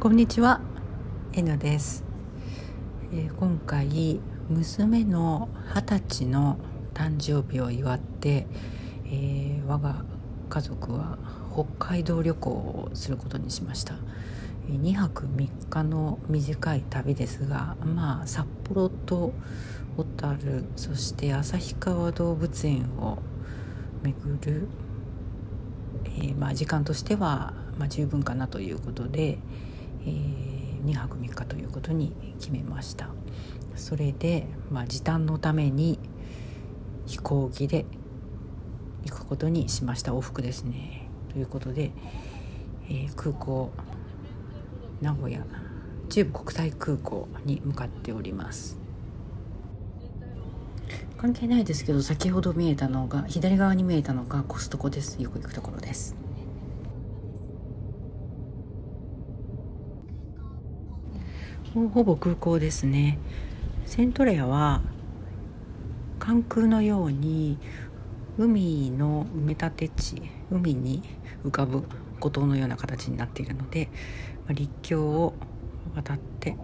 こんにちは、N です、えー今回娘の二十歳の誕生日を祝って、えー我が家族は北海道旅行をすることにしました。えー2泊3日の短い旅ですがまあ札幌と小樽そして旭川動物園を巡るえーまあ、時間としては、まあ、十分かなということで、えー2泊3日ということに決めました。それで、まあ、時短のために飛行機で行くことにしました。往復ですね。ということで、えー空港名古屋中部国際空港に向かっております。関係ないですけど先ほど見えたのが左側に見えたのがコストコです。よく行くところですもうほぼ空港ですね。セントレアは関空のように海の埋め立て地海に浮かぶ孤島のような形になっているのでま陸橋を渡って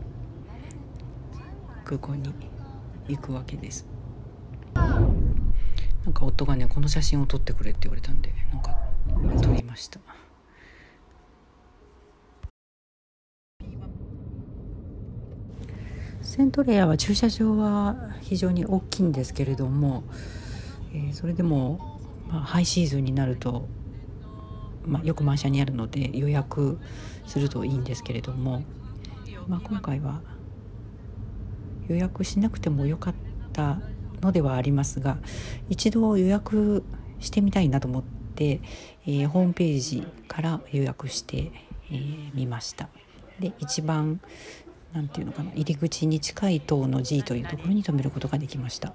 空港に行くわけです。なんか夫がねこの写真を撮ってくれって言われたんでなんか撮りました。セントレアは駐車場は非常に大きいんですけれども、えーそれでも、まあ、ハイシーズンになると、まあ、よく満車にあるので予約するといいんですけれども、まあ、今回は予約しなくてもよかったのではありますが一度予約してみたいなと思って、えーホームページから予約してみ、えーました。で一番なんていうのかな入り口に近い塔の G というところに止めることができました。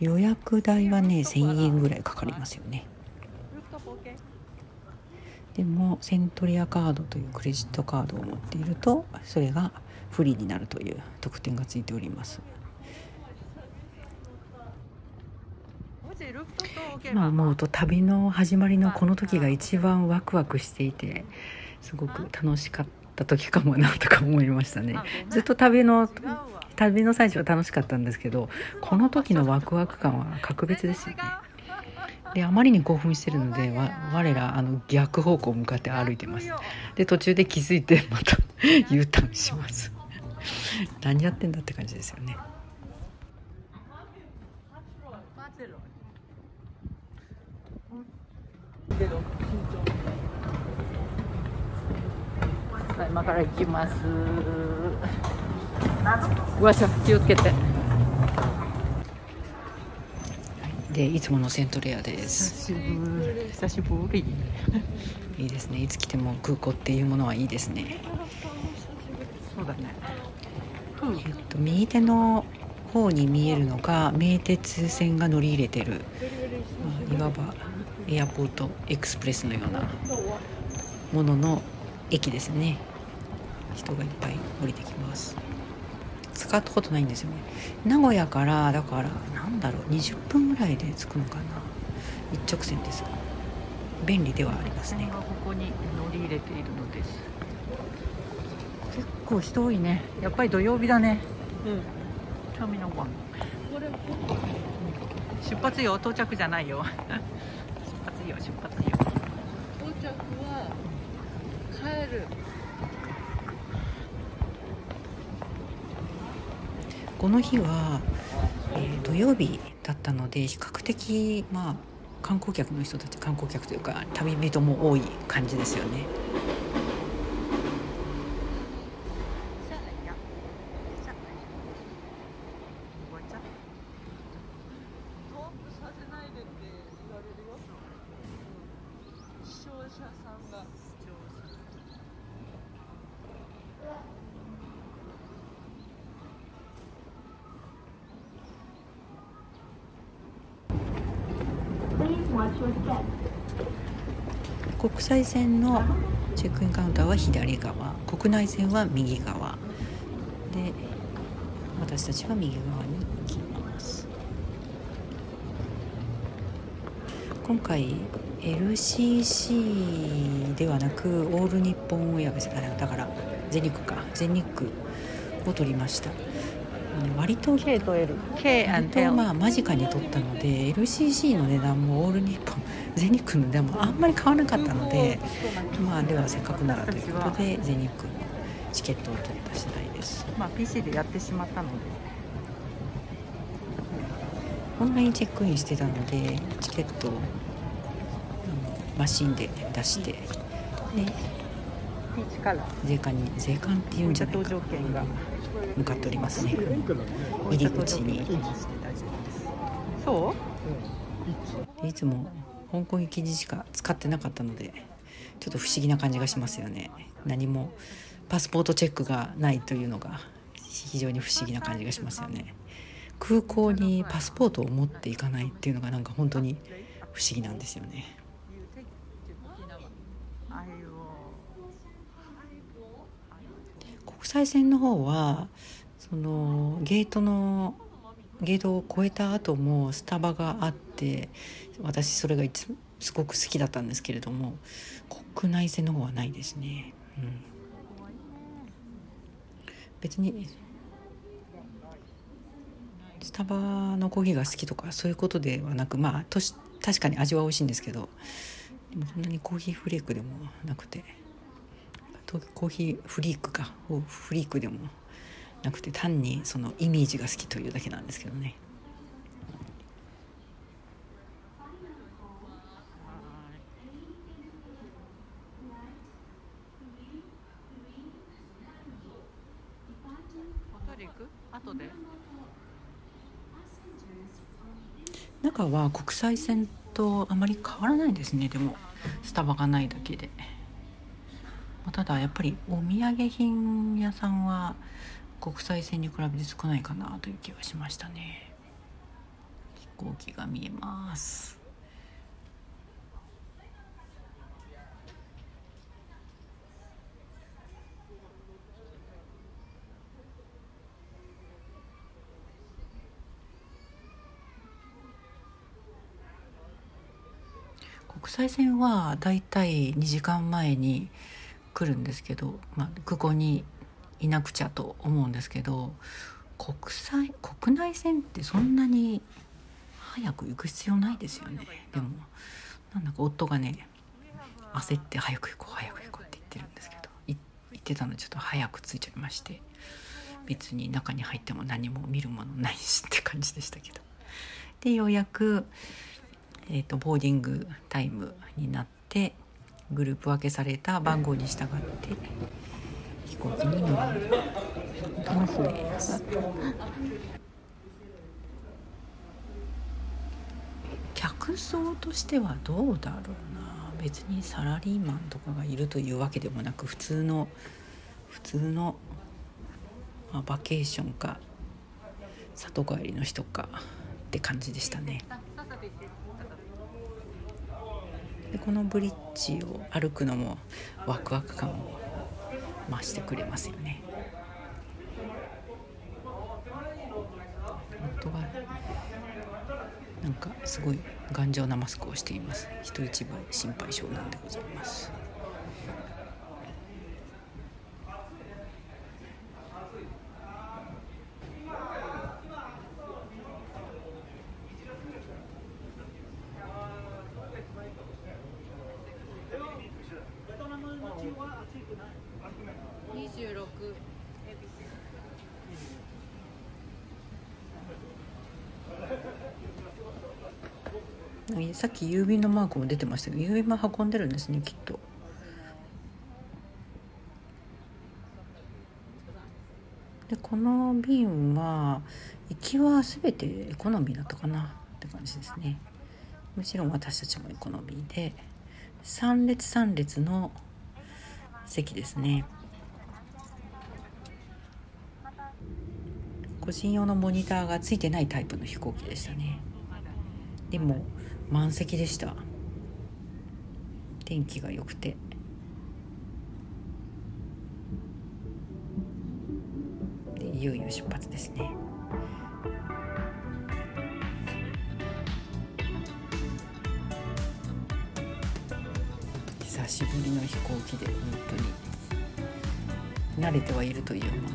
予約代はね1000円ぐらいかかりますよね。でもセントリアカードというクレジットカードを持っているとそれがフリーになるという特典がついております。今思うと旅の始まりのこの時が一番ワクワクしていてすごく楽しかった。時かもなとか思いましたね。ずっと旅の旅の最中は楽しかったんですけどこの時のワクワク感は格別ですよね。であまりに興奮してるのでわ我らあの逆方向向かって歩いてます。で途中で気づいてまた U ターンします。何やってんだって感じですよね。さあ今から行きます。うわさ気をつけて。でいつものセントレアです。久しぶり。いいですね。いつ来ても空港っていうものはいいですね。そうだね。えっと右手の方に見えるのが名鉄線が乗り入れてる、まあいわばエアポートエクスプレスのようなものの駅ですね。人がいっぱい降りてきます。使ったことないんですよね。名古屋からだからなんだろう20分ぐらいで着くのかな。一直線です。便利ではありますね。ここに乗り入れているのです。結構人多いね。やっぱり土曜日だね。うん。ターミナルワン。出発よ。到着じゃないよ。出発よ出発よ。到着は帰る。この日は、えー土曜日だったので比較的まあ観光客の人たち観光客というか旅人も多い感じですよねトープさせないでって言われるよ、うん視聴者さんが国際線のチェックインカウンターは左側。国内線は右側。で私たちは右側に行きます。今回 LCC ではなくオール日本エアですだからゼニックか。ゼニックを取りました。割と K と L とまあ間近に取ったので LCC の値段もオール日本全日空の値段もあんまり変わらなかったのでまあではせっかくならということで全日空のチケットを取った次第です。まあ PC でやってしまったので。オンラインチェックインしてたのでチケットをマシンで出してで税関に税関っていうんじゃない搭か乗券が向かっておりますね。入り口に。そう？いつも香港行きにしか使ってなかったのでちょっと不思議な感じがしますよね。何もパスポートチェックがないというのが非常に不思議な感じがしますよね。空港にパスポートを持っていかないっていうのがなんか本当に不思議なんですよね国際線の方はそのゲートのゲートを越えた後もスタバがあって私それが一すごく好きだったんですけれども国内線の方はないですね、うん、別にスタバのコーヒーが好きとかそういうことではなくまあとし確かに味は美味しいんですけどでもそんなにコーヒーフレークでもなくて。コーヒーフリークか。をフリークでもなくて単にそのイメージが好きというだけなんですけどね。中は国際線とあまり変わらないですね。でもスタバがないだけで、まあただやっぱりお土産品屋さんは国際線に比べて少ないかなという気がしましたね。飛行機が見えます。国際線はだいたい2時間前に来るんですけど、まあ、空港にいなくちゃと思うんですけど国際国内線ってそんなに早く行く必要ないですよね。でもなんだか夫がね焦って早く行こう早く行こうって言ってるんですけどい言ってたのちょっと早く着いちゃいまして別に中に入っても何も見るものないしって感じでしたけど。でようやくえー、とボーディングタイムになってグループ分けされた番号に従って飛行機に乗る。楽しみです。客層としてはどうだろうな。別にサラリーマンとかがいるというわけでもなく普通の普通の、まあ、バケーションか里帰りの人かって感じでしたね。でこのブリッジを歩くのもワクワク感を増してくれますよね。本当はなんかすごい頑丈なマスクをしています。人一倍心配性なんでございます。さっき郵便のマークも出てましたけど郵便も運んでるんですねきっと。でこの便は行きは全てエコノミーだったかなって感じですね。もちろん私たちもエコノミーで3列3列の席ですね。個人用のモニターがついてないタイプの飛行機でしたね。でも満席でした。天気が良くて。でいよいよ出発ですね。久しぶりの飛行機で本当に。慣れてはいるというものの。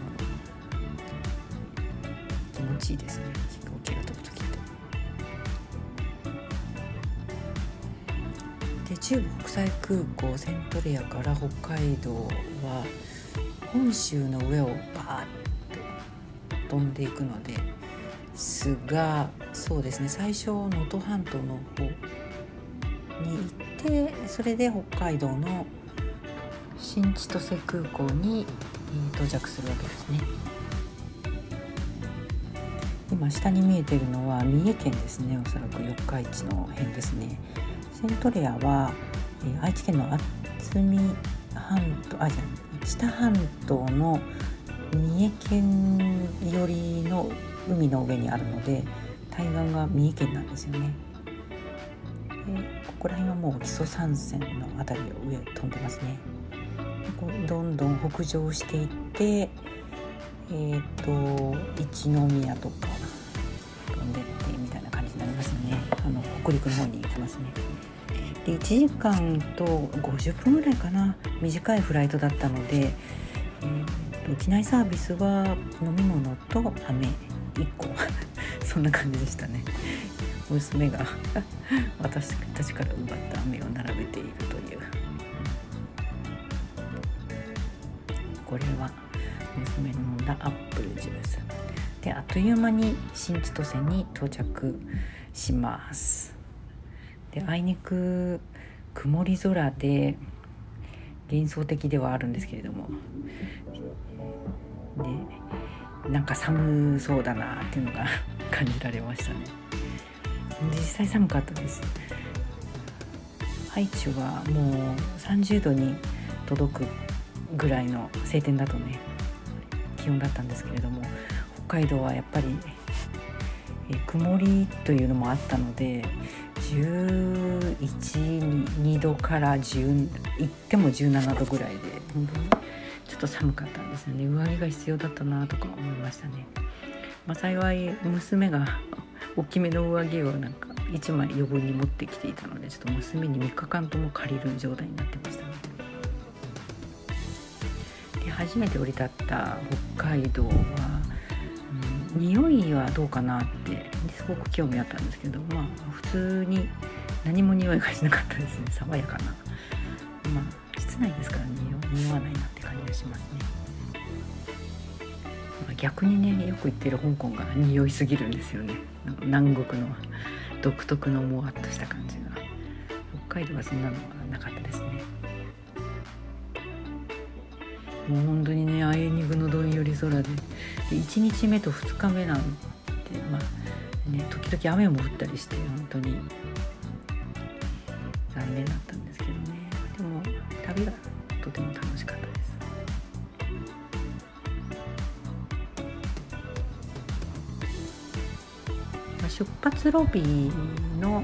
気持ちいいですね。中部国際空港セントレアから北海道は本州の上をバーッと飛んでいくのですがそうですね最初能登半島の方に行ってそれで北海道の新千歳空港に到着するわけですね。今下に見えてるのは三重県ですねおそらく四日市の辺ですね。セントレアは、えー、愛知県の渥美半島あじゃ下半島の三重県寄りの海の上にあるので対岸が三重県なんですよね。でここら辺はもう木曽三川の辺りを上飛んでますね。こうどんどん北上していってえーと、一宮とか飛んでってみたいな感じになりますよね。あの北陸の方に行きますね。で1時間と50分ぐらいかな。短いフライトだったので、えーと、機内サービスは飲み物と飴1個。そんな感じでしたね。娘が 私たちから奪った飴を並べているという。これは娘の飲んだアップルジュース。であっという間に新千歳に到着します。であいにく曇り空で幻想的ではあるんですけれども。でなんか寒そうだなっていうのが 感じられましたね。実際寒かったです。愛知はもう30度に届くぐらいの晴天だとね気温だったんですけれども北海道はやっぱりえ曇りというのもあったので112度から10いっても17度ぐらいで本当にちょっと寒かったんですよね。上着が必要だったなとか思いましたね、まあ、幸い娘が大きめの上着をなんか1枚余分に持ってきていたのでちょっと娘に3日間とも借りる状態になってましたね。で初めて降り立った北海道は、匂いはどうかなってすごく興味あったんですけどまあ普通に何も匂いがしなかったですね。爽やかな。まあ室内ですから匂わないなって感じがしますね、ま、逆にねよく言ってる香港が匂いすぎるんですよね。南国の独特のもわっとした感じが。北海道はそんなのはなかった。もう本当にねあいにくのどんより空で。で1日目と2日目なんてまあね時々雨も降ったりして本当に。残念だったんですけどね。でも旅がとても楽しかったです。出発ロビーの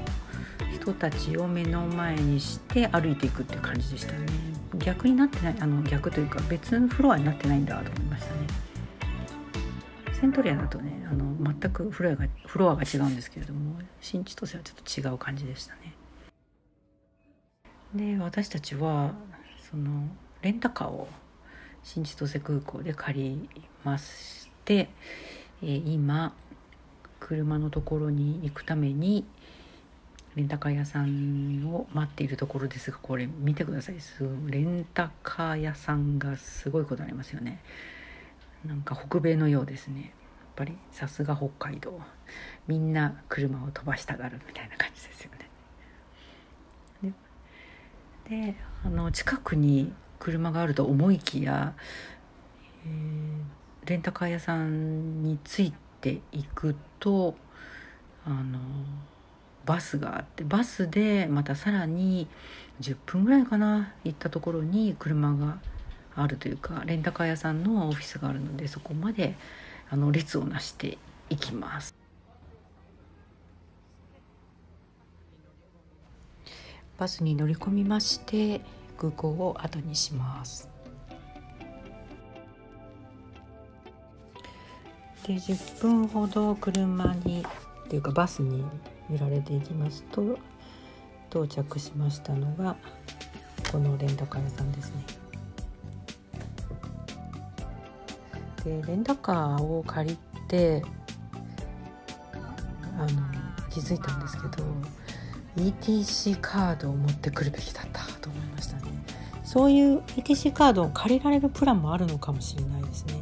人たちを目の前にして歩いていくっていう感じでしたね。逆になってないあの逆というか別のフロアになってないんだと思いましたね。セントリアだとねあの全くフロアがフロアが違うんですけれども新千歳はちょっと違う感じでしたね。で私たちはそのレンタカーを新千歳空港で借りまして、え、今車のところに行くためにレンタカー屋さんを待っているところですがこれ見てください。すレンタカー屋さんがすごいことありますよね。なんか北米のようですね。やっぱりさすが北海道。みんな車を飛ばしたがるみたいな感じですよね。であの近くに車があると思いきや、えー、レンタカー屋さんに着いていくとあのバスがあってバスでまたさらに10分ぐらいかな行ったところに車があるというかレンタカー屋さんのオフィスがあるのでそこまであの列をなしていきます。バスに乗り込みまして空港を後にします。で10分ほど車にっていうかバスに揺られていきますと到着しましたのがこのレンタカー屋さんですね。でレンタカーを借りてあの気づいたんですけど ETC カードを持ってくるべきだったと思いましたね。そういう ETC カードを借りられるプランもあるのかもしれないですね、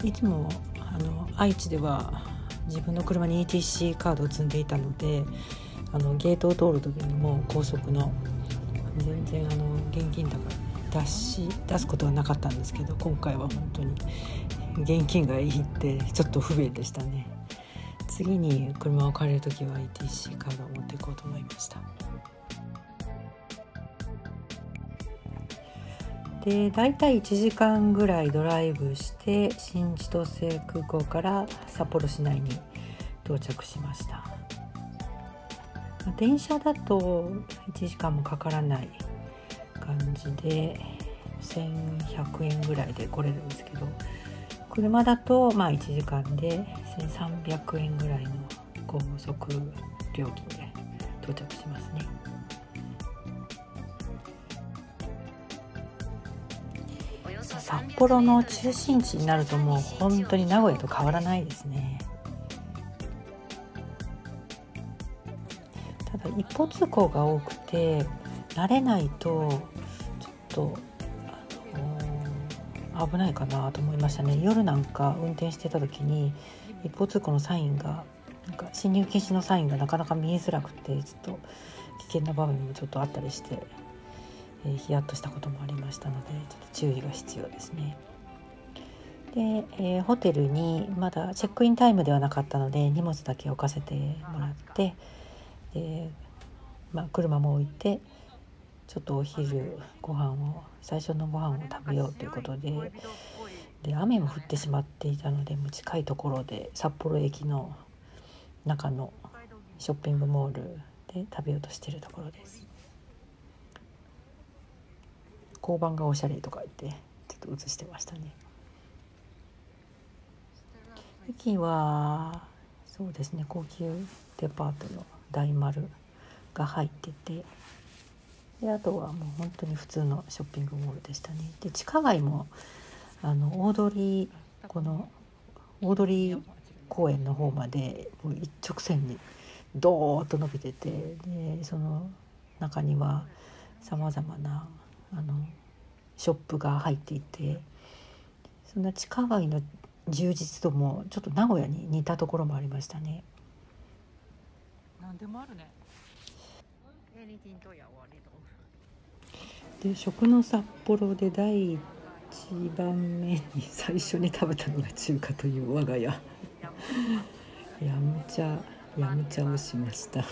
うん、いつもあの愛知では自分の車に ETC カードを積んでいたのであのゲートを通る時にも高速の全然あの現金だから出し出すことはなかったんですけど今回は本当に現金がいいってちょっと不便でしたね。次に車を借りる時は ETC カードを持っていこうと思いました。で大体1時間ぐらいドライブして新千歳空港から札幌市内に到着しました電車だと1時間もかからない感じで1100円ぐらいで来れるんですけど車だとまあ1時間で1300円ぐらいの高速料金で到着しますね。札幌の中心地になるともう本当に名古屋と変わらないですね。ただ一方通行が多くて慣れないとちょっと危ないかなと思いましたね夜なんか運転してた時に一方通行のサインがなんか進入禁止のサインがなかなか見えづらくてちょっと危険な場面もちょっとあったりして、えー、ヒヤッとしたこともありましたのでちょっと注意が必要ですね。で、えー、ホテルにまだチェックインタイムではなかったので荷物だけ置かせてもらってで、まあ、車も置いてちょっとお昼ご飯を最初のご飯を食べようということでで雨も降ってしまっていたのでもう近いところで札幌駅の中のショッピングモールで食べようとしているところです交番がおしゃれとか言ってちょっと映してましたね。駅はそうですね高級デパートの大丸が入っててであとはもう本当に普通のショッピングモールでしたね。で地下街もあの大通この大通公園の方までもう一直線にドーッと伸びててでその中にはさまざまなあのショップが入っていてそんな地下街の充実度もちょっと名古屋に似たところもありましたね。何でもあるね。で食の札幌で第一番目に最初に食べたのが中華という我が家やむちゃやむちゃをしました、うん、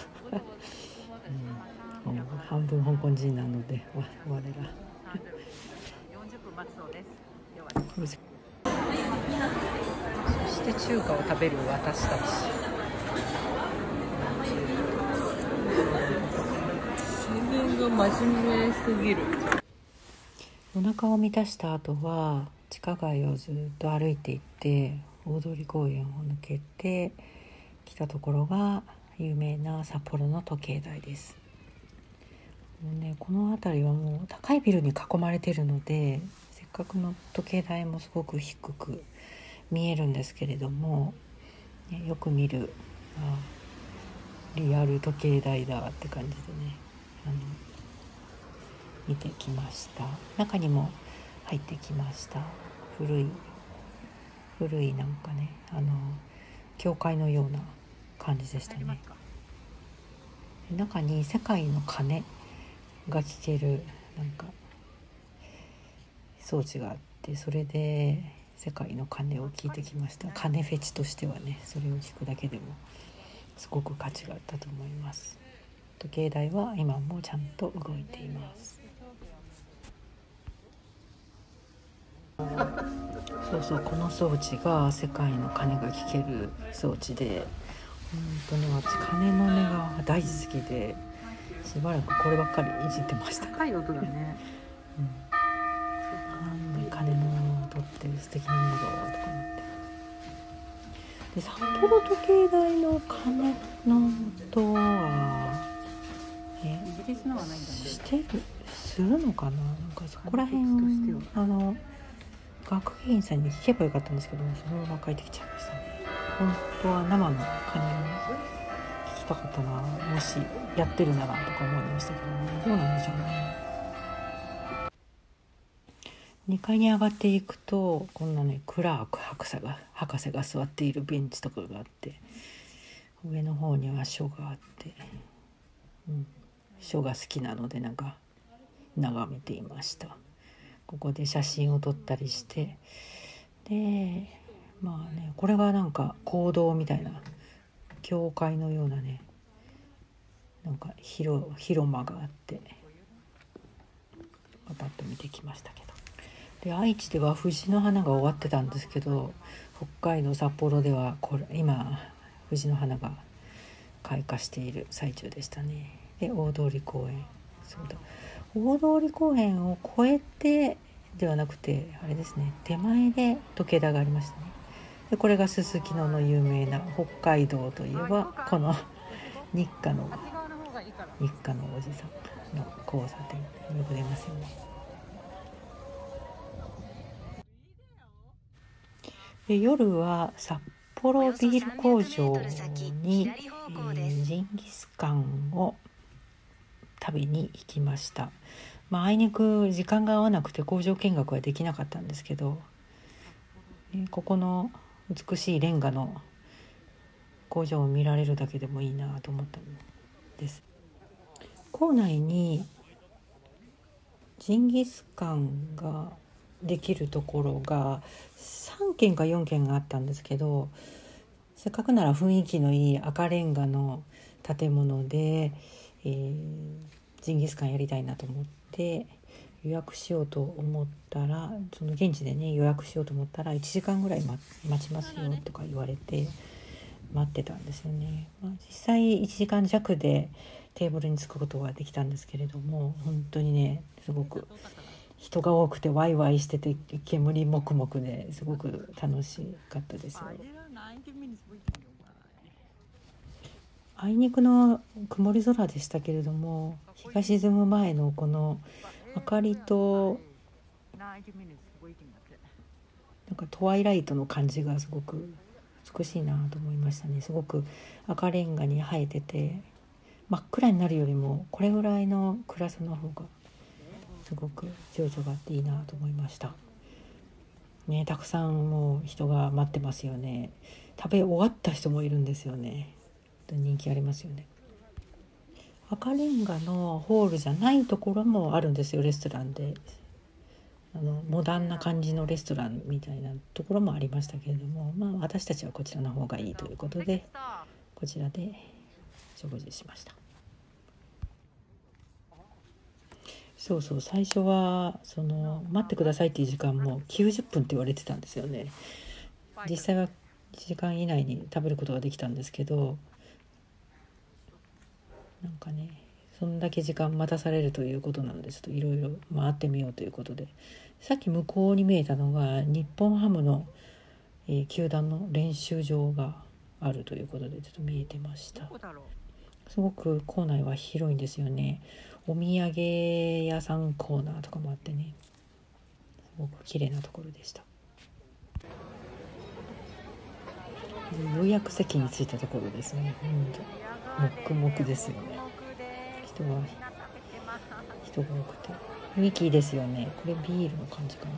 半分香港人なので我ら。そして中華を食べる私たち。が真面目すぎる。お腹を満たした後は地下街をずっと歩いていって大通公園を抜けて来たところが有名な札幌の時計台ですもう、ね、この辺りはもう高いビルに囲まれているのでせっかくの時計台もすごく低く見えるんですけれども、ね、よく見るあリアル時計台だって感じでねあの見てきました。中にも入ってきました。古い古いなんかねあの教会のような感じでしたね。中に世界の鐘が聞けるなんか装置があってそれで世界の鐘を聞いてきました。鐘フェチとしてはねそれを聞くだけでもすごく価値があったと思います。時計台は今もちゃんと動いています。そうそうこの装置が世界の鐘が聞ける装置で本当に私鐘の音が大好きでしばらくこればっかりいじってました。高い音だね、うん、なんで鐘の音って素敵なものだとか思って。で札幌時計台の鐘の音はえ？イギリスのはないんだね。してる？するのかな？なんかそこら辺あの学芸員さんに聞けばよかったんですけどもそのまま帰ってきちゃいましたね。本当は生のカニを聞きたかったな。もしやってるならとか思いましたけどね。どうなんでしょうね。2階に上がっていくとこんなねクラーク博士が博士が座っているベンチとかがあって上の方には書があって、うん、書が好きなのでなんか眺めていました。ここで写真を撮ったりしてでまあねこれがなんか講堂みたいな教会のようなねなんか広広間があってパッと見てきましたけど。で愛知では藤の花が終わってたんですけど北海道札幌ではこれ今藤の花が開花している最中でしたね。で大通公園そうだ。大通公園を越えてではなくてあれですね手前で時計台がありましたね。でこれがすすきのの有名な北海道といえばこの日課の日課のおじさんの交差点よく出ますよね。で夜は札幌ビール工場に、えージンギスカンを食べに行きました。まああいにく時間が合わなくて工場見学はできなかったんですけど、ねここの美しいレンガの工場を見られるだけでもいいなと思ったんです。校内にジンギスカンができるところが3軒か4軒があったんですけどせっかくなら雰囲気のいい赤レンガの建物で、えージンギスカンやりたいなと思って予約しようと思ったらその現地でね予約しようと思ったら1時間ぐらい待ちますよとか言われて待ってたんですよね。まあ、実際1時間弱でテーブルに着くことができたんですけれども本当にねすごく人が多くてワイワイしてて煙もくもくですごく楽しかったですよ。あいにくの曇り空でしたけれども日が沈む前のこの明かりとなんかトワイライトの感じがすごく美しいなと思いましたね。すごく赤レンガに生えてて真っ暗になるよりもこれぐらいの暗さの方がすごく情緒があっていいなと思いました。ねたくさんもう人が待ってますよね。食べ終わった人もいるんですよね。人気ありますよね。赤レンガのホールじゃないところもあるんですよレストランで。あのモダンな感じのレストランみたいなところもありましたけれどもまあ私たちはこちらの方がいいということでこちらで食事しました。そうそう最初はその待ってくださいっていう時間も90分って言われてたんですよね。実際は1時間以内に食べることができたんですけどなんかねそんだけ時間待たされるということなのでちょっといろいろ回ってみようということで。さっき向こうに見えたのが日本ハムの、えー球団の練習場があるということでちょっと見えてました。すごく校内は広いんですよね。お土産屋さんコーナーとかもあってね。すごく綺麗なところでしたようやく席に着いたところですね。うん黙々ですよね。人が人が多くて。雰囲気いいですよね。これビールの感じかな、う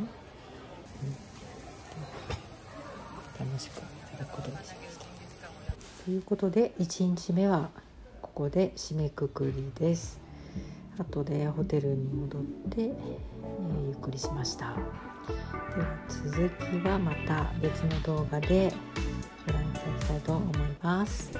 ん、楽しくいただくことができました。ということで1日目はここで締めくくりです。後でホテルに戻って、えーゆっくりしました。では続きはまた別の動画でと思います。